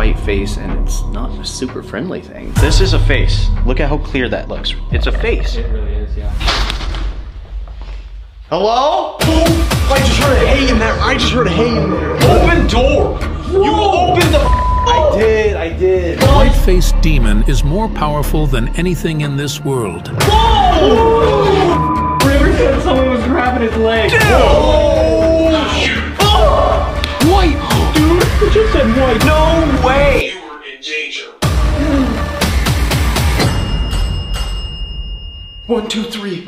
white face and it's not a super friendly thing. This is a face. Look at how clear that looks. It's a face. It really is, yeah. Hello? I just heard a hey in there. I just heard a hey in there. Open door. You opened the. I did. I did. White-faced demon is more powerful than anything in this world. Whoa! River said someone was grabbing his leg. White! No way. You were in danger. One, two, three.